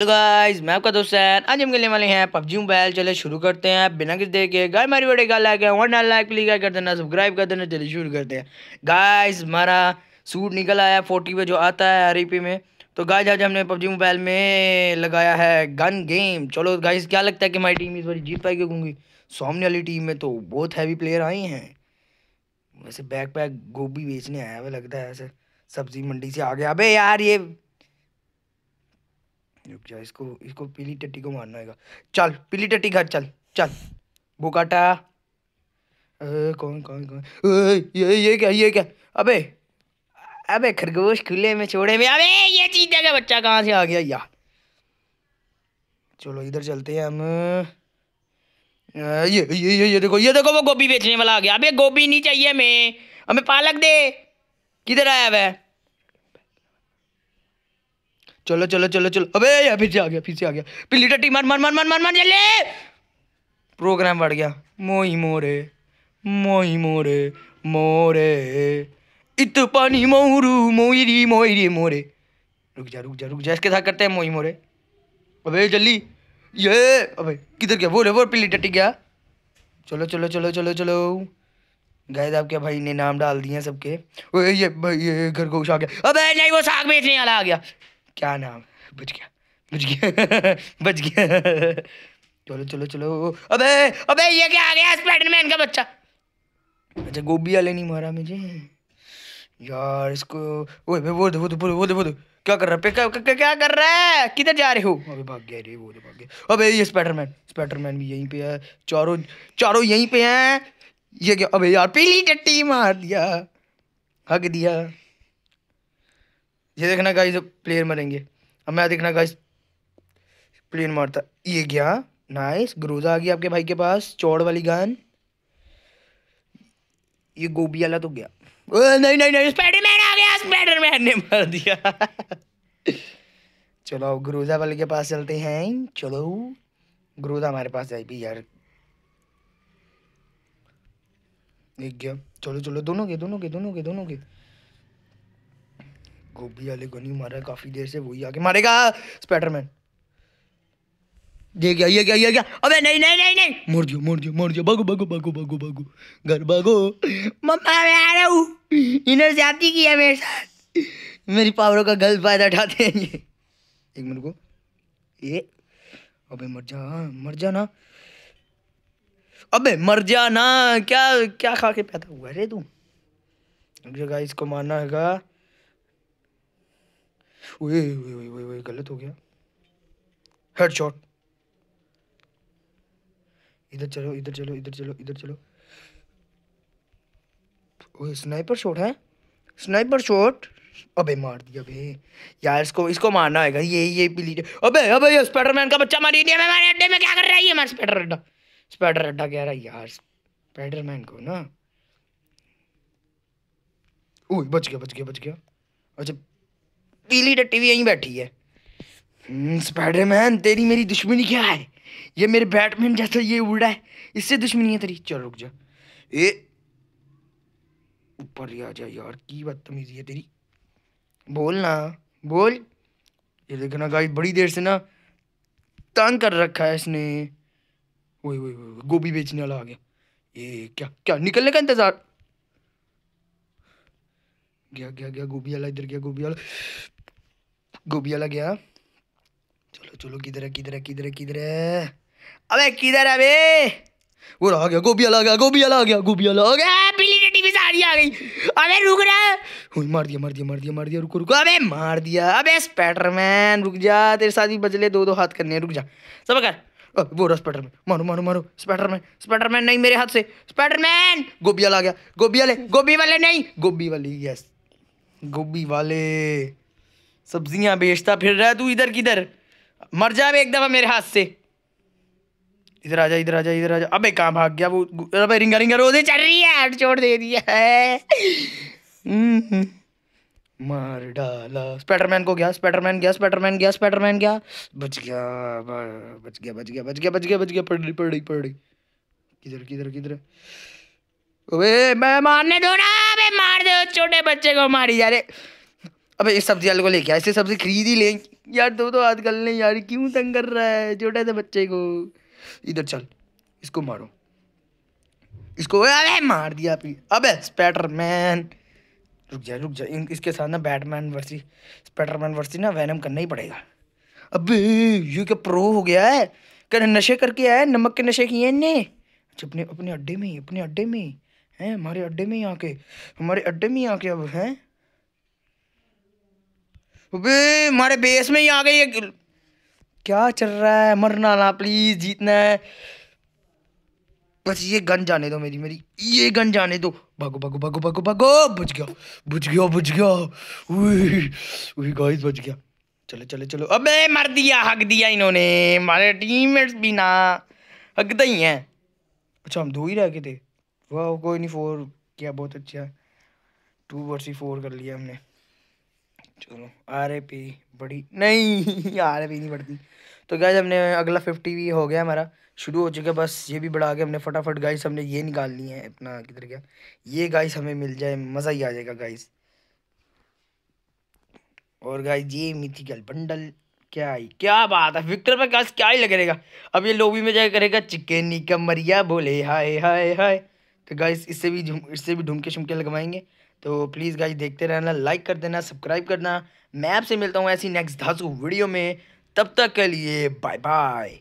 Guys मैं आपका दोस्त है आज हम खेलने वाले हैं पबजी मोबाइल। चले शुरू करते हैं। बिना किस देख गाय हमारी वीडियो का लाइक है वन लाइक प्लीज़ कर देना सब्सक्राइब कर देना, चलिए शुरू करते हैं। गाइस हमारा सूट निकल आया फोर्टी पे जो आता है आर में। तो गाइस आज हमने पबजी मोबाइल में लगाया है गन गेम चलो गाइस क्या लगता है कि हमारी टीम इस बार जीत पाएगी क्योंकि सामने वाली टीम में तो बहुत हैवी प्लेयर आए हैं। वैसे बैक पैक गोभी बेचने आया हुआ लगता है ऐसे। सब्ज़ी मंडी से आ गया अबे यार, ये रुक जा, इसको इसको पीली टट्टी को मारना होगा चल, पीली टट्टी घर, चल चल। बुकाटा। कौन कौन कौन? ये ये क्या ये क्या? अबे अबे, खरगोश खुले में, छोड़े में। अबे, ये चीते का बच्चा कहाँ से आ गया? यार चलो, इधर चलते हैं हम। ये ये ये ये देखो ये देखो, वो गोभी बेचने वाला आ गया। अबे, गोभी नहीं चाहिए हमें। हमें पालक दे। किधर आया वह? चलो चलो चलो चलो। अबे यार फिर से आ गया फिर से आ गया। पिल्ली टट्टी, मार मार मार मार मार मार जल्दी प्रोग्राम बढ़ गया। मोई मोरे मोही मोरे मोरे। इत पानी मोरू मोईरी मोईरी मोरे। रुक जा रुक जा रुक जा, इसके साथ करते हैं मोही मोरे। अबे, जल्दी। ये, अबे, किधर गया? रे वो पिल्ली टट्टी गया। चलो चलो चलो चलो चलो। गाय आपके भाई ने नाम डाल दिए सबके। ये भाई, ये घर को आ गया। अबे, नहीं, वो साग बेचने वाला आ गया। क्या नाम? बच गया। बच गया। बच गया। चलो चलो चलो। अबे अबे ये क्या आ गया? स्पाइडरमैन का बच्चा। अच्छा गोभी वाले नहीं मारा मुझे। यार इसको ओए वो दे वो दे वो दे वो दे। क्या कर रहा है? क्या, क्या, क्या कर रहा है? किधर जा रहे हो? अबे भाग गया रे वो भाग गया। अबे ये स्पाइडरमैन स्पाइडरमैन भी यहीं पे है। चारों चारों यहीं पे हैं। ये क्या अबे यार पीली टट्टी मार दिया। हक दिया। ये देखना गाइस प्लेयर मरेंगे। अब मैं देखना गाइस प्लेयर मारता। ये गया। नाइस ग्रोजा आ गया आपके भाई के पास चौड़ वाली गन ये गोभी वाला तो गया। ओ, नहीं नहीं नहीं स्पाइडरमैन आ गया स्पाइडरमैन ने मार दिया। चलो ग्रोजा वाले के पास चलते हैं। चलो ग्रोजा हमारे पास आई भी यार। एक गया। चलो चलो दोनों के दोनों के दोनों के दोनों के। गोभी वाले को नहीं मारा, काफ़ी देर से वही आके मारेगा स्पाइडरमैन ये गया ये गया ये गया अबे नहीं नहीं नहीं नहीं। मर दियो मर दियो मर दियो। भागो भागो भागो भागो भागो। घर भागो। मम्मा, मैं आ रहा हूँ। इन्होंने जाती किया मेरे साथ। मेरी पावरों का गलत फ़ायदा उठाते हैं ये। एक मिनट को ये। अबे मर जा मर जा ना। अबे मर जा ना। क्या क्या खा के पैदा हुआ रे तू? जगह इसको मारना है ओए गलत हो गया। हेडशॉट इधर चलो इधर चलो इधर चलो इधर चलो। ओए स्नाइपर शॉट है? स्नाइपर शॉट अबे, मार दिया बे। यार, इसको इसको मारना है ये ये पीली अबे अबे, ये स्पाइडरमैन का बच्चा मार दिया। हमारे अड्डे में क्या कर रहा है ये हमारा स्पाइडर अड्डा? स्पाइडर अड्डा कह रहा है, यार स्पाइडरमैन को ना। ओए, बच गया बच गया बच गया। अच्छा पीली टट्टी भी यहीं बैठी है। स्पाइडरमैन हम्म, तेरी मेरी दुश्मनी क्या है? ये मेरे बैटमैन जैसा ये उड़ा है। इससे दुश्मनी है तेरी। चल रुक जा। ए ऊपर आ जा यार की बदतमीजी है तेरी। बोल ना बोल। ये देखना गाइस बड़ी देर से ना तंग कर रखा है इसने। वही वही वही गोभी बेचने वाला आ गया। ये क्या क्या निकलने का इंतज़ार? गया गया गया गोभी वाला इधर गया गोभी वाला। गोभी वाला गया। चलो चलो, किधर है किधर है किधर है किधर है? अबे, किधर है बे वो आ गया, गोभी वाला गया, गोभी वाला गया, गोभी वाला आ गया। पीली टट्टी भी सारी आ गई। अबे, रुक रहा। हुई, मार दिया मार दिया मार दिया मार दिया, रुको रुको। अबे, मार दिया। अबे स्पैटरमैन रुक जा, तेरे साथ ही बजले दो दो हाथ करने रुक जा। सब कर। वो रहा स्पैटरमैन मारो मारो मारो। स्पैटरमैन स्पैटरमैन नहीं मेरे हाथ से। स्पैटरमैन गोभी वाला आ गया। गोभी वाले गोभी वाले नहीं। गोभी वाली यस गोभी वाले। सब्ज़ियाँ बेचता फिर रहा तू इधर किधर? मर जा एक दफ़ा मेरे हाथ से। इधर आ जा इधर आ जा इधर आ जा। अबे कहाँ भाग गया वो? अबे रिंगा रिंगा रोज़े चल रही है छोड़ दे दिया है। हम्म, मार डाला। स्पाइडरमैन को गया स्पाइडरमैन गया स्पाइडरमैन गया स्पाइडरमैन गया। बच गया बच गया बच गया बच गया बच गया बच गया। पड़ रही पड़ रही पड़। रही किधर किधर किधर? अबे मैं मारने दो ना अबे मार दो छोटे बच्चे को मारी जा रहे। अबे इस सब्ज़ी वाले को लेके ऐसे सब्ज़ी खरीद ही ले। यार दो दो हाथ कर ले यार, क्यों तंग कर रहा है? छोटे से बच्चे को। इधर चल, इसको मारो। इसको अरे मार दिया अभी अबे स्पैटरमैन रुक जा रुक जा इसके साथ ना बैटमैन वर्सी स्पैटरमैन वर्सी ना वैनम करना ही पड़ेगा। अबे, ये क्या प्रो हो गया है? कर नशे करके आया नमक के नशे किए इनने। अच्छा अपने अपने अड्डे में, अपने अड्डे में, हैं, हमारे अड्डे में ही आके, हमारे अड्डे में ही आके अब, हैं? हमारे बेस में ही आ गई ये क्या चल रहा है? मरना ना प्लीज़ जीतना है। बस ये गन जाने दो मेरी मेरी। ये गन जाने दो। भागो भागो भागो भागो भागो। बच गया बच गया बच गया। उई गाइस बच गया। चलो चलो चलो। अबे, मर दिया, हक दिया इन्होंने। हमारे टीममेट्स भी ना हकते ही हैं। अच्छा हम दो ही रह गए थे। वाह, कोई नहीं फोर किया बहुत अच्छा है। टू वर्सी फोर कर लिया हमने। चलो आर ए पी बड़ी, नहीं आर ए पी नहीं बढ़ती। तो गाइस हमने अगला फिफ्टी भी हो गया हमारा, शुरू हो चुका बस ये भी बढ़ा के हमने फटाफट गाइस हमने ये निकालनी है अपना किधर गया। ये गाइस हमें मिल जाए, मज़ा ही आ जाएगा गाइस और गाइस ये मिथिकल बंडल क्या ही, क्या बात है विक्टर पे गाइस क्या ही लग रहेगा। अब ये लोबी में जाए करेगा, चिकन का मरिया बोले, हाय हाय हाय। तो गाइस इससे भी इससे भी ढूंढ के शुमके लगवाएँगे। तो प्लीज़ गाइज़ देखते रहना लाइक कर देना सब्सक्राइब करना। मैं आपसे मिलता हूँ ऐसी नेक्स्ट धासु वीडियो में। तब तक के लिए बाय बाय